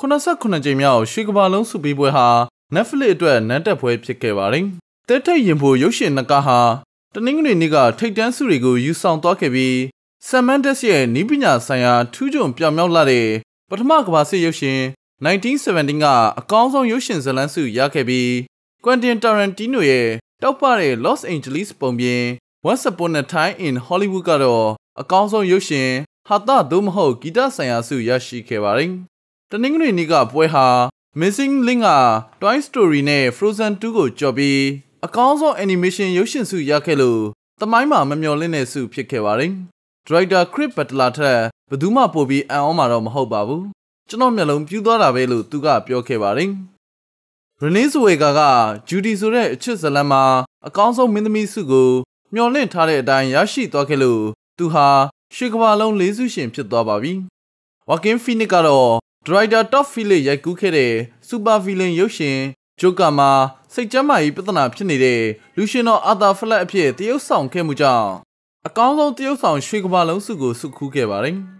89ကြိမ်မြောက်ရွှေကမ္ဘာလုံးစုပေးပွဲဟာ Netflix အတွက်နန်းတက်ပွဲဖြစ်ခဲ့ပါတယ်။တဲထိတ်ရင်ဖို့ရုပ်ရှင်နကဟာတနင်္ဂနွေနေ့ကထိတ်တန်းစုတွေကိုယူဆောင်သွားခဲ့ပြီးဆမ်မန်ဒက်စ်ရဲ့နီးပညာဆိုင်ရာထူးချွန်ပြောင်မြောက်လာတဲ့ပထမကမ္ဘာစစ်ရုပ်ရှင်1917ကအကောင်းဆုံးရုပ်ရှင်ဇာတ်လမ်းဆုရခဲ့ပြီး Quentin Tarantino ရဲ့တောက်ပတဲ့ Los Angeles ပုံပြင် Once Upon a Time in Hollywood ကတော့အကောင်းဆုံးရုပ်ရှင်ဟာတာသို့မဟုတ်ဂီတဆိုင်ရာဆုရရှိခဲ့ပါတယ်။ တနင်္ဂနွေနေ့ကပွဲဟာ Missing Link က Toy Story နဲ့ Frozen 2ကိုကြော်ပြီးအကောင်းဆုံး animation ရုပ်ရှင်ဆုရခဲ့လို့တမိုင်းမှာမမျှော်လင့်တဲ့ဆုဖြစ်ခဲ့ပါတယ်။ Director Chris Butler ထက်ဘယ်သူမှပိုပြီးအံ့ဩမှာတော့မဟုတ်ပါဘူး။ကျွန်တော်မျက်လုံးပြူးသွားတာပဲလို့သူကပြောခဲ့ပါတယ်။ Renee Zellweger က Judy ဆိုတဲ့အချစ်ဇာတ်လမ်းမှာအကောင်းဆုံးမင်းသမီးဆုကိုမျှော်လင့်ထားတဲ့အတိုင်းရရှိသွားခဲ့လို့သူဟာရွှေကမ္ဘာလုံးလေးစုရှင်ဖြစ်သွားပါပြီ။ Joaquin Phoenix ကတော့ Director Todd Phillips ရိုက်ကူးခဲ့တဲ့ Super Villain ရုပ်ရှင် Joker မှာစိတ်ကြမ်းမာရေးပြဿနာဖြစ်နေတဲ့လူရှင်တော်အာသာဖလက်အဖြစ်တရုပ်ဆောင်ခဲ့မှုကြောင့်အကောင်းဆုံးတရုပ်ဆောင်ရွှေကမ္ဘာလုံးဆုကိုဆုခူးခဲ့ပါတယ်။